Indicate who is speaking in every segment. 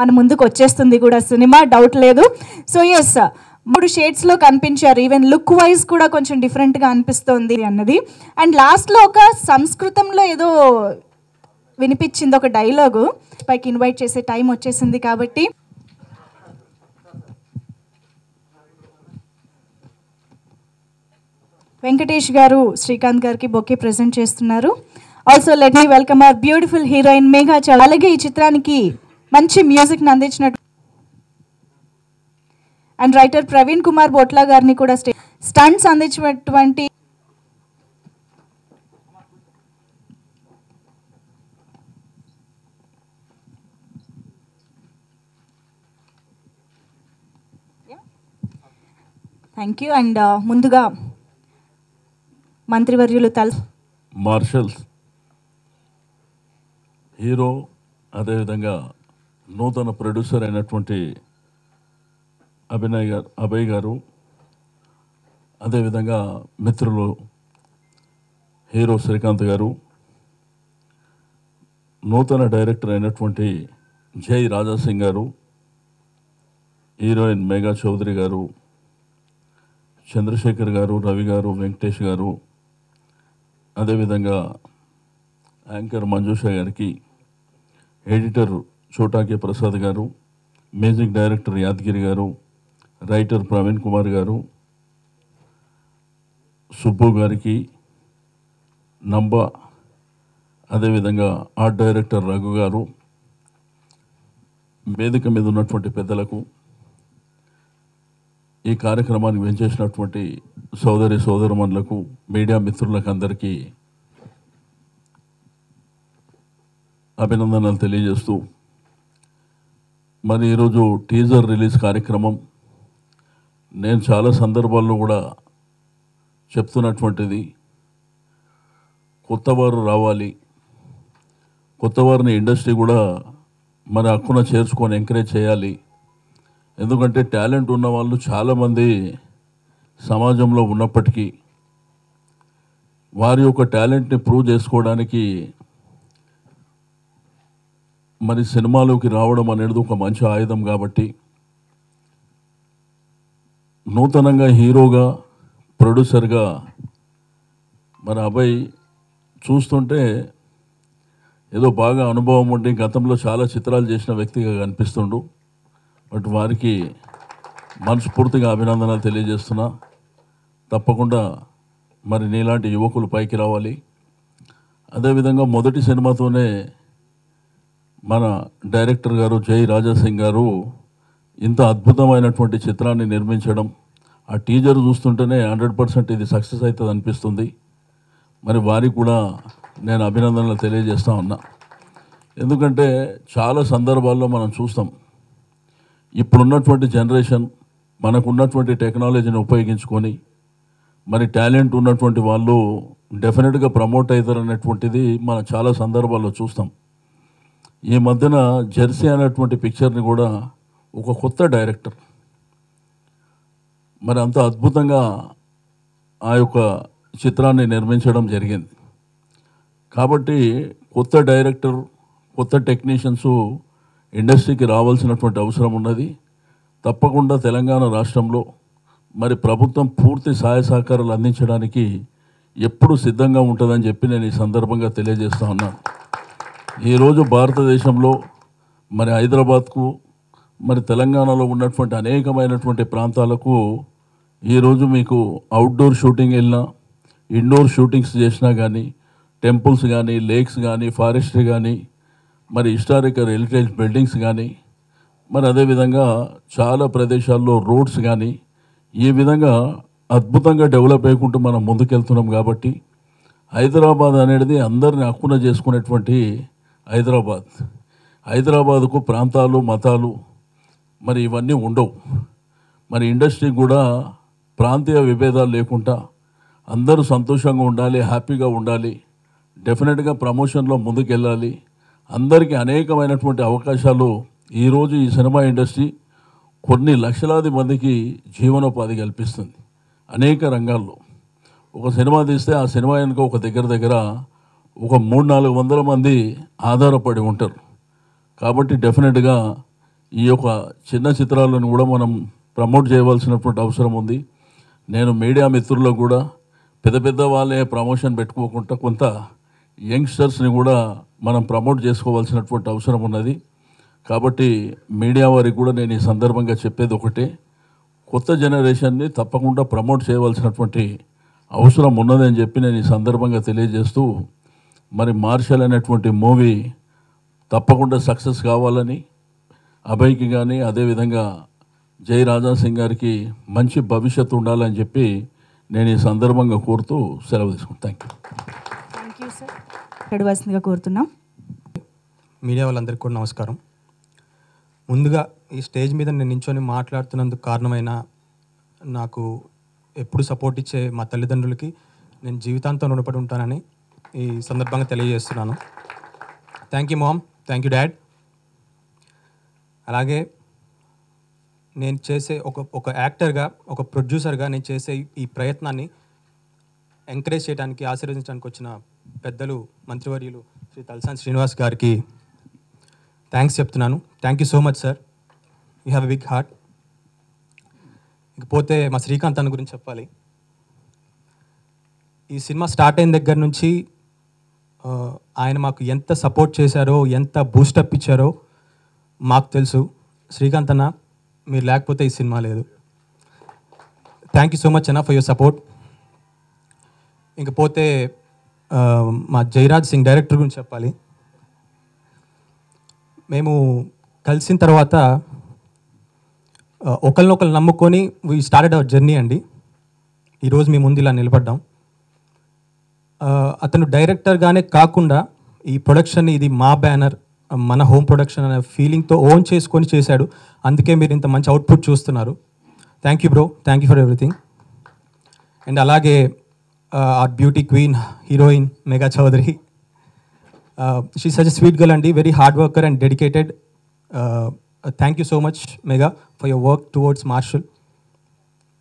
Speaker 1: మన ముందుకు వచ్చేస్తుంది కూడా సినిమా డౌట్ లేదు. సో ఎస్ మూడు షేడ్స్లో కనిపించారు. ఈవెన్ లుక్ వైజ్ కూడా కొంచెం డిఫరెంట్గా అనిపిస్తోంది అన్నది. అండ్ లాస్ట్లో ఒక సంస్కృతంలో ఏదో వినిపించింది ఒక డైలాగు పైకి ఇన్వైట్ చేసే టైం వచ్చేసింది కాబట్టి. వెంకటేష్ గారు శ్రీకాంత్ గారికి బొకే ప్రెజెంట్ చేస్తున్నారు. Also let me welcome our beautiful heroine Megha చాలా అలాగే ఈ చిత్రానికి మంచి మ్యూజిక్ అందించినట్టు. అండ్ రైటర్ ప్రవీణ్ కుమార్ బొట్లా గారిని కూడా స్టే స్టంట్స్ అందించినటువంటి థ్యాంక్ యూ అండ్ ముందుగా మంత్రివర్యులు తల్
Speaker 2: మార్షల్స్ హీరో అదేవిధంగా నూతన ప్రొడ్యూసర్ అయినటువంటి అభినయ్ గారు అభయ్ గారు అదేవిధంగా మిత్రులు హీరో శ్రీకాంత్ గారు నూతన డైరెక్టర్ అయినటువంటి జై రాజాసింగ్ గారు హీరోయిన్ మేఘా చౌదరి గారు చంద్రశేఖర్ గారు రవి గారు వెంకటేష్ గారు అదేవిధంగా యాంకర్ మంజుష గారికి ఎడిటర్ చోటాకే ప్రసాద్ గారు మ్యూజిక్ డైరెక్టర్ యాదగిరి గారు రైటర్ ప్రవీణ్ కుమార్ గారు సుబ్బు గారికి నంబ అదేవిధంగా ఆర్ట్ డైరెక్టర్ రఘు గారు వేదిక మీద ఉన్నటువంటి పెద్దలకు ఈ కార్యక్రమానికి వెంచేసినటువంటి సోదరి సోదరుమణులకు మీడియా మిత్రులకు అందరికీ అభినందనలు తెలియజేస్తూ మరి ఈరోజు టీజర్ రిలీజ్ కార్యక్రమం నేను చాలా సందర్భాల్లో కూడా చెప్తున్నటువంటిది. కొత్తవారు రావాలి. కొత్తవారిని ఇండస్ట్రీ కూడా మన హక్కున చేర్చుకొని ఎంకరేజ్ చేయాలి. ఎందుకంటే టాలెంట్ ఉన్న వాళ్ళు చాలామంది సమాజంలో ఉన్నప్పటికీ వారి యొక్క టాలెంట్ని ప్రూవ్ చేసుకోవడానికి మరి సినిమాలోకి రావడం అనేది ఒక మంచి ఆయుధం కాబట్టి నూతనంగా హీరోగా ప్రొడ్యూసర్గా మరి అబ్బాయి చూస్తుంటే ఏదో బాగా అనుభవం ఉండి గతంలో చాలా చిత్రాలు చేసిన వ్యక్తిగా కనిపిస్తుండు. బట్ వారికి మనస్ఫూర్తిగా అభినందనలు తెలియజేస్తున్నా. తప్పకుండా మరి నీలాంటి యువకులు పైకి రావాలి. అదేవిధంగా మొదటి సినిమాతోనే మన డైరెక్టర్ గారు జై రాజాసింగ్ గారు ఇంత అద్భుతమైనటువంటి చిత్రాన్ని నిర్మించడం ఆ టీజర్ చూస్తుంటేనే హండ్రెడ్ పర్సెంట్ ఇది సక్సెస్ అవుతుంది అనిపిస్తుంది. మరి వారికి కూడా నేను అభినందనలు తెలియజేస్తా ఉన్నా. ఎందుకంటే చాలా సందర్భాల్లో మనం చూస్తాం ఇప్పుడున్నటువంటి జనరేషన్ మనకున్నటువంటి టెక్నాలజీని ఉపయోగించుకొని మరి టాలెంట్ ఉన్నటువంటి వాళ్ళు డెఫినెట్గా ప్రమోట్ అవుతారు అనేటువంటిది మనం చాలా సందర్భాల్లో చూస్తాం. ఈ మధ్యన జెర్సీ అనేటువంటి పిక్చర్ని కూడా ఒక కొత్త డైరెక్టర్. మరి అంత అద్భుతంగా ఆ యొక్క చిత్రాన్ని నిర్మించడం జరిగింది. కాబట్టి కొత్త డైరెక్టర్ కొత్త టెక్నీషియన్స్ ఇండస్ట్రీకి రావాల్సినటువంటి అవసరం ఉన్నది. తప్పకుండా తెలంగాణ రాష్ట్రంలో మరి ప్రభుత్వం పూర్తి సహాయ సహకారాలు అందించడానికి ఎప్పుడు సిద్ధంగా ఉంటుందని చెప్పి నేను ఈ సందర్భంగా తెలియజేస్తా ఉన్నాను. ఈరోజు భారతదేశంలో మరి హైదరాబాద్కు మరి తెలంగాణలో ఉన్నటువంటి అనేకమైనటువంటి ప్రాంతాలకు ఈరోజు మీకు అవుట్డోర్ షూటింగ్ వెళ్ళినా ఇండోర్ షూటింగ్స్ చేసినా కానీ టెంపుల్స్ కానీ లేక్స్ కానీ ఫారెస్ట్రీ కానీ మరి హిస్టారికల్ హెరిటేజ్ బిల్డింగ్స్ కానీ మరి అదేవిధంగా చాలా ప్రదేశాల్లో రోడ్స్ కానీ ఈ విధంగా అద్భుతంగా డెవలప్ అయ్యకుంటూ మనం ముందుకెళ్తున్నాం కాబట్టి హైదరాబాద్ అనేది అందరిని హక్కున చేసుకునేటువంటి హైదరాబాద్. హైదరాబాద్కు ప్రాంతాలు మతాలు మరి ఇవన్నీ ఉండవు. మరి ఇండస్ట్రీ కూడా ప్రాంతీయ విభేదాలు లేకుండా అందరూ సంతోషంగా ఉండాలి హ్యాపీగా ఉండాలి డెఫినెట్గా ప్రమోషన్లో ముందుకెళ్ళాలి. అందరికీ అనేకమైనటువంటి అవకాశాలు ఈరోజు ఈ సినిమా ఇండస్ట్రీ కొన్ని లక్షలాది మందికి జీవనోపాధి కల్పిస్తుంది. అనేక రంగాల్లో. ఒక సినిమా తీస్తే ఆ సినిమా వెనుక ఒక దగ్గర దగ్గర ఒక మూడు నాలుగు వందల మంది ఆధారపడి ఉంటారు. కాబట్టి డెఫినెట్గా ఈ యొక్క చిన్న చిత్రాలను కూడా మనం ప్రమోట్ చేయవలసినటువంటి అవసరం ఉంది. నేను మీడియా మిత్రుల్లో కూడా పెద్ద పెద్ద వాళ్ళే ప్రమోషన్ పెట్టుకోకుండా కొంత యంగ్స్టర్స్ని కూడా మనం ప్రమోట్ చేసుకోవాల్సినటువంటి అవసరం ఉన్నది. కాబట్టి మీడియా వారికి కూడా నేను ఈ సందర్భంగా చెప్పేది ఒకటే. కొత్త జనరేషన్ని తప్పకుండా ప్రమోట్ చేయవలసినటువంటి అవసరం ఉన్నదని చెప్పి నేను ఈ సందర్భంగా తెలియజేస్తూ మరి మార్షల్ అనేటువంటి మూవీ తప్పకుండా సక్సెస్ కావాలని అభయ్కి కానీ అదేవిధంగా జై రాజా సింగ్ గారికి మంచి భవిష్యత్తు ఉండాలని చెప్పి నేను ఈ సందర్భంగా కోరుతూ సెలవు తీసుకుంటాను thank you
Speaker 1: thank you sir గడవలసిందిగా కోరుతున్నాం.
Speaker 3: మీడియా వాళ్ళందరికీ కూడా నమస్కారం. ముందుగా ఈ స్టేజ్ మీద నేను నించొని మాట్లాడుతున్నందుకు కారణమైన నాకు ఎప్పుడు సపోర్ట్ ఇచ్చే మా తల్లిదండ్రులకి నేను జీవితాంతం రుణపడి ఉంటానని ఈ సందర్భంగా తెలియజేస్తున్నాను. Thank you mom thank you dad అలాగే నేను చేసే ఒక ఒక యాక్టర్గా ఒక ప్రొడ్యూసర్గా నేను చేసే ఈ ప్రయత్నాన్ని ఎంకరేజ్ చేయడానికి ఆశీర్వదించడానికి వచ్చిన పెద్దలు మంత్రివర్యులు శ్రీ తలసాని శ్రీనివాస్ గారికి థ్యాంక్స్ చెప్తున్నాను. Thank you so much sir you have a big heart ఇకపోతే మా శ్రీకాంత్ అన్న గురించి చెప్పాలి. ఈ సినిమా స్టార్ట్ అయిన దగ్గర నుంచి ఆయన మాకు ఎంత సపోర్ట్ చేశారో ఎంత బూస్టప్ ఇచ్చారో మాకు తెలుసు. శ్రీకాంత్ అన్న మీరు లేకపోతే ఈ సినిమా లేదు. థ్యాంక్ యూ సో మచ్ అన్న ఫర్ యువర్ సపోర్ట్ ఇంకపోతే పోతే మా జయరాజ్ సింగ్ డైరెక్టర్ గురించి చెప్పాలి. మేము కలిసిన తర్వాత ఒకరినొకరు నమ్ముకొని వీ స్టార్టెడ్ అవర్ జర్నీ అండి. ఈరోజు మీ ముందు ఇలా నిలబడ్డాం. అతను డైరెక్టర్గానే కాకుండా ఈ ప్రొడక్షన్ ఇది మా బ్యానర్ మన హోమ్ ప్రొడక్షన్ అనే ఫీలింగ్తో ఓన్ చేసుకొని చేశాడు. అందుకే మీరు ఇంత మంచి అవుట్పుట్ చూస్తున్నారు. Thank you bro thank you for everything and అలాగే our beauty queen heroine Megha Chowdary she such sweet girl అండి very hard worker and dedicated thank you so much Megha for your work towards Marshall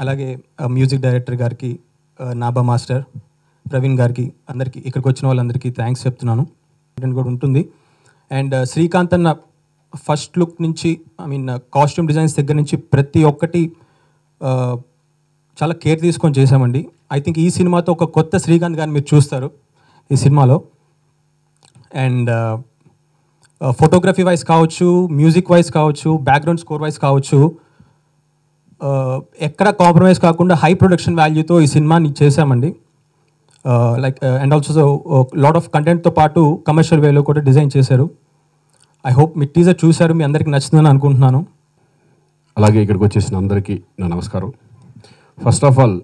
Speaker 3: అలాగే music director గారికి నాబా master Praveen గారికి అందరికీ ఇక్కడికి వచ్చిన వాళ్ళందరికీ thanks చెప్తున్నాను. కూడా ఉంటుంది. అండ్ uh, శ్రీకాంత్ అన్న ఫస్ట్ లుక్ నుంచి ఐ మీన్ కాస్ట్యూమ్ డిజైన్స్ దగ్గర నుంచి ప్రతి ఒక్కటి uh, చాలా కేర్ తీసుకొని చేశామండి. ఐ థింక్ ఈ సినిమాతో ఒక కొత్త శ్రీకాంత్ గారిని మీరు చూస్తారు ఈ సినిమాలో. అండ్ ఫోటోగ్రఫీ వైజ్ కావచ్చు మ్యూజిక్ వైజ్ కావచ్చు బ్యాక్గ్రౌండ్ స్కోర్ వైజ్ కావచ్చు uh, ఎక్కడ కాంప్రమైజ్ కాకుండా హై ప్రొడక్షన్ వాల్యూతో ఈ సినిమాని చేశామండి. Like and also lot of కంటెంట్తో పాటు కమర్షియల్ వేలో కూడా డిజైన్ చేశారు. ఐ హోప్ మీ టీజర్ చూశారు మీ అందరికీ నచ్చిందని అనుకుంటున్నాను.
Speaker 4: అలాగే ఇక్కడికి వచ్చేసిన అందరికీ నా నమస్కారం. ఫస్ట్ ఆఫ్ ఆల్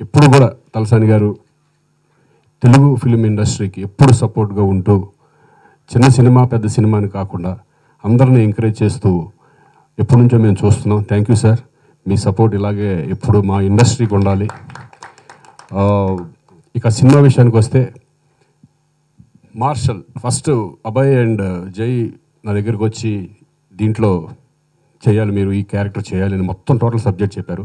Speaker 4: ఎప్పుడు కూడా తలసాని గారు తెలుగు ఫిలిం ఇండస్ట్రీకి ఎప్పుడు సపోర్ట్గా ఉంటూ చిన్న సినిమా పెద్ద సినిమాని కాకుండా అందరిని ఎంకరేజ్ చేస్తూ ఎప్పటి నుంచో మేము చూస్తున్నాం. థ్యాంక్ యూ సార్ మీ సపోర్ట్ ఇలాగే ఎప్పుడు మా ఇండస్ట్రీకి ఉండాలి. Uh, ఇక సినిమా విషయానికి వస్తే మార్షల్ ఫస్ట్ అభయ్ అండ్ జై నా దగ్గరికి వచ్చి దీంట్లో చేయాలి మీరు ఈ క్యారెక్టర్ చేయాలి అని మొత్తం టోటల్ సబ్జెక్ట్ చెప్పారు.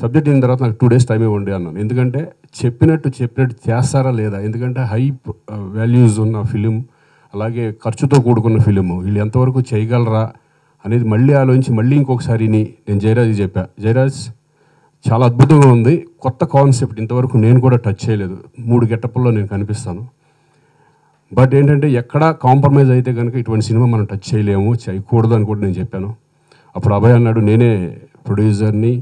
Speaker 4: సబ్జెక్ట్ అయిన తర్వాత నాకు టూ డేస్ టైం ఇవ్వండి అన్నాను. ఎందుకంటే చెప్పినట్టు చెప్పినట్టు చేస్తారా లేదా? ఎందుకంటే హై వాల్యూస్ ఉన్న ఫిలిం అలాగే ఖర్చుతో కూడుకున్న ఫిలిం వీళ్ళు ఎంతవరకు చేయగలరా అనేది మళ్ళీ ఆలోచించి మళ్ళీ ఇంకొకసారిని నేను జయరాజ్ చెప్పా. జయరాజ్ చాలా అద్భుతంగా ఉంది. కొత్త కాన్సెప్ట్ ఇంతవరకు నేను కూడా టచ్ చేయలేదు. మూడు గెటప్ల్లో నేను కనిపిస్తాను. బట్ ఏంటంటే ఎక్కడ కాంప్రమైజ్ అయితే కనుక ఇటువంటి సినిమా మనం టచ్ చేయలేము చేయకూడదు అని కూడా నేను చెప్పాను. అప్పుడు అభయ్ అన్నాడు నేనే ప్రొడ్యూసర్ని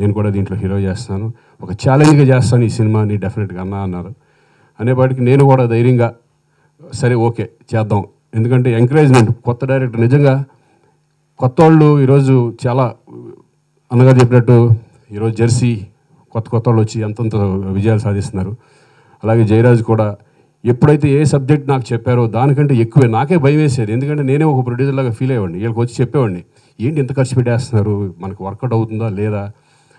Speaker 4: నేను కూడా దీంట్లో హీరో చేస్తాను. ఒక ఛాలెంజ్గా చేస్తాను ఈ సినిమాని డెఫినెట్గా అన్నా అన్నారు. అనేపాటికి నేను కూడా ధైర్యంగా సరే ఓకే చేద్దాం. ఎందుకంటే ఎంకరేజ్మెంట్ కొత్త డైరెక్టర్ నిజంగా కొత్త వాళ్ళు ఈరోజు చాలా అన్నగా చెప్పినట్టు ఈరోజు జెర్సీ కొత్త కొత్త వాళ్ళు వచ్చి ఎంతంత విజయాలు సాధిస్తున్నారు. అలాగే జయరాజ్ కూడా ఎప్పుడైతే ఏ సబ్జెక్ట్ నాకు చెప్పారో దానికంటే ఎక్కువే. నాకే భయం వేసేది. ఎందుకంటే నేనే ఒక ప్రొడ్యూసర్ లాగా ఫీల్ అయ్యేవాడిని. వీళ్ళకి వచ్చి చెప్పేవాడిని. ఏంటి ఇంత ఖర్చు పెట్టేస్తున్నారు? మనకు వర్కౌట్ అవుతుందా? లేదా?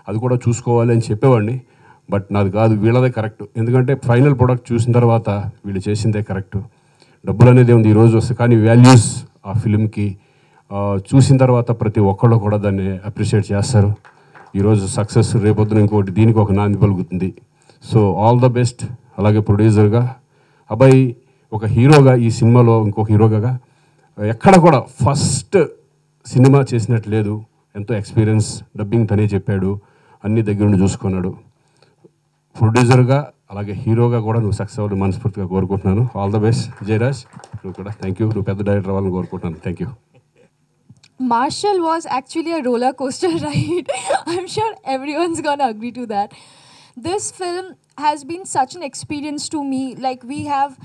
Speaker 4: అది కూడా చూసుకోవాలి అని చెప్పేవాడిని. బట్ నాది కాదు వీళ్ళదే కరెక్ట్. ఎందుకంటే ఫైనల్ ప్రోడక్ట్ చూసిన తర్వాత వీళ్ళు చేసిందే కరెక్ట్. డబ్బులు అనేది ఉంది ఈరోజు వస్తుంది కానీ వాల్యూస్ ఆ ఫిలింకి చూసిన తర్వాత ప్రతి ఒక్కళ్ళు కూడా దాన్ని అప్రిషియేట్ చేస్తారు. ఈరోజు సక్సెస్ రేపొద్దున ఇంకోటి దీనికి ఒక నాంది పలుకుతుంది. So all the best. అలాగే ప్రొడ్యూసర్గా అబ్బాయి ఒక హీరోగా ఈ సినిమాలో ఇంకొక హీరోగా ఎక్కడ కూడా ఫస్ట్ సినిమా చేసినట్టు లేదు. ఎంతో ఎక్స్పీరియన్స్ డబ్బింగ్ తనే చెప్పాడు. అన్ని దగ్గరుండి చూసుకున్నాడు. ప్రొడ్యూసర్గా అలాగే హీరోగా కూడా నువ్వు సక్సెస్ అవ్వాలి మనస్ఫూర్తిగా కోరుకుంటున్నాను. All the best. జయరాజ్ నువ్వు కూడా. థ్యాంక్ యూ నువ్వు పెద్ద డైరెక్టర్ అవ్వాలని కోరుకుంటున్నాను. Thank you
Speaker 5: Marshall was actually a roller coaster ride. I'm sure everyone's gonna agree to that. This film has been such an experience to me. Like we have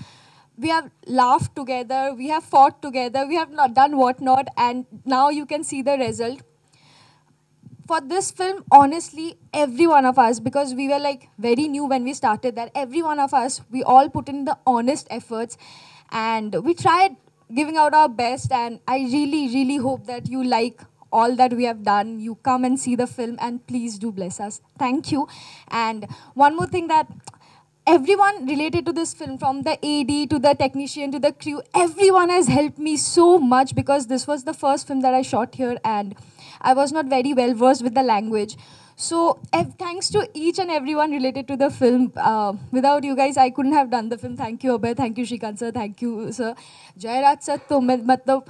Speaker 5: we have laughed together, we have fought together, we have not done what not, and now you can see the result. For this film, honestly, every one of us, because we were like very new when we started that, every one of us, we all put in the honest efforts and we tried giving out our best. And I really, really hope that you like all that we have done. You come and see the film and please do bless us. Thank you. And one more thing that everyone related to this film from the AD to the technician to the crew everyone has helped me so much because this was the first film that I shot here and I was not very well versed with the language so ev- thanks to each and everyone related to the film uh, without you guys I couldn't have done the film thank you Abhay thank you Shrikant sir thank you sir Jairaj sir तो मैं मतलब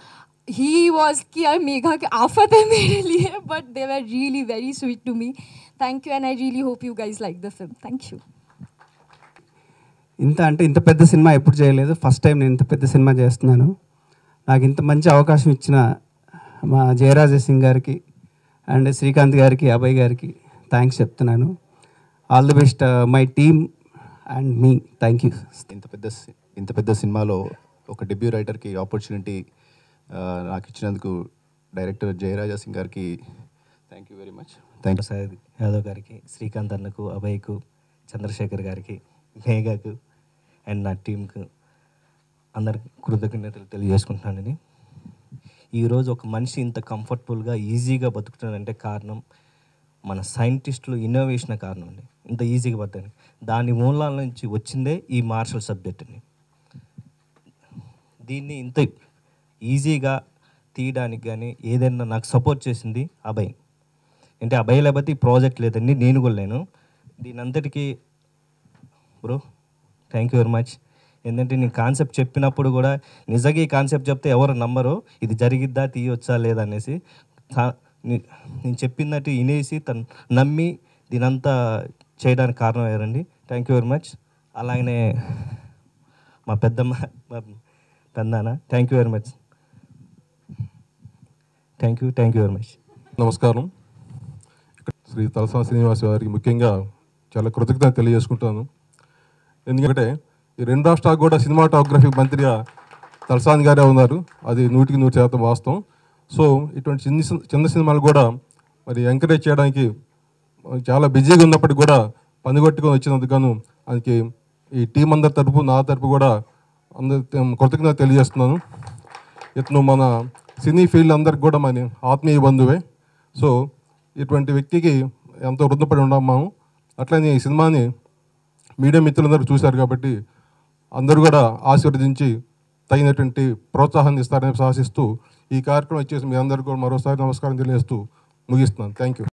Speaker 5: he was कि यार मेघा के आफत है मेरे लिए but they were really very sweet to me thank you and I really hope you guys like the film thank you
Speaker 6: ఇంత అంటే ఇంత పెద్ద సినిమా ఎప్పుడు చేయలేదు ఫస్ట్ టైం నేను ఇంత పెద్ద సినిమా చేస్తున్నాను నాకు ఇంత మంచి అవకాశం ఇచ్చిన మా జయరాజ సింగ్ గారికి అండ్ శ్రీకాంత్ గారికి అభయ్ గారికి థ్యాంక్స్ చెప్తున్నాను. All the best my team and me thank you
Speaker 7: ఇంత పెద్ద ఇంత పెద్ద సినిమాలో ఒక డెబ్యూ రైటర్కి ఆపర్చునిటీ నాకు ఇచ్చినందుకు డైరెక్టర్ జయరాజా సింగ్ గారికి thank you very much thank you
Speaker 8: Prasad Yadav గారికి శ్రీకాంత్ అన్నకు అభయ్కు చంద్రశేఖర్ గారికి మేఘకు అండ్ నా టీంకు అందరికి కృతజ్ఞతలు తెలియజేసుకుంటున్నానని ఈరోజు ఒక మనిషి ఇంత కంఫర్టబుల్గా ఈజీగా బతుకుతున్నాడంటే కారణం మన సైంటిస్టులు ఇన్నోవేషన్ కారణం అండి. ఇంత ఈజీగా బతకడానికి దాని మూలాల నుంచి వచ్చిందే ఈ మార్షల్ సబ్జెక్ట్ని దీన్ని ఇంత ఈజీగా తీయడానికి కానీ ఏదైనా నాకు సపోర్ట్ చేసింది అభయ్. అంటే అభయ్ లేకపోతే ఈ ప్రాజెక్ట్ లేదండి నేను కూడా లేను. దీని అంతటికీ bro thank you very much ఏంటంటే నేను కాన్సెప్ట్ చెప్పినప్పుడు కూడా నిజంగా ఈ కాన్సెప్ట్ చెప్తే ఎవరు నమ్మరు ఇది జరిగిద్దా తీయొచ్చా లేదా అనేసి. నేను చెప్పిందట్టు వినేసి తను నమ్మి దీనంతా చేయడానికి కారణం అయ్యారండి థ్యాంక్ యూ వెరీ మచ్ అలాగనే మా పెద్దమ్మ మా పెద్దనాన్న thank you very much thank you thank you very much
Speaker 9: నమస్కారం. ఇక్కడ శ్రీ తలసా శ్రీనివాస్ గారికి ముఖ్యంగా చాలా కృతజ్ఞత తెలియజేసుకుంటాను. ఎందుకంటే ఈ రెండు రాష్ట్రాలకు కూడా సినిమాటోగ్రఫీ మంత్రిగా తలసాని గారే ఉన్నారు. అది నూటికి నూరు శాతం వాస్తవం. సో ఇటువంటి చిన్న సి- చిన్న సినిమాలు కూడా మరి ఎంకరేజ్ చేయడానికి చాలా బిజీగా ఉన్నప్పటికీ కూడా పనిగొట్టుకొని వచ్చినందుకు గాను ఈ టీం అందరి తరపు నా తరపు కూడా అందరి కృతజ్ఞత తెలియజేస్తున్నాను. ఇతను మన సినీ ఫీల్డ్ అందరికి కూడా మన ఆత్మీయ బంధువే. సో ఇటువంటి వ్యక్తికి ఎంతో రుణపడి ఉన్నాం మేము అట్లనే ఈ సినిమాని మీడియా మిత్రులందరూ చూశారు కాబట్టి అందరూ కూడా ఆశీర్వదించి తగినటువంటి ప్రోత్సాహాన్ని ఇస్తారని ఆశిస్తూ ఈ కార్యక్రమం ఇచ్చేసి మీ అందరికీ కూడా మరోసారి నమస్కారం తెలియజేస్తూ ముగిస్తున్నాను. Thank you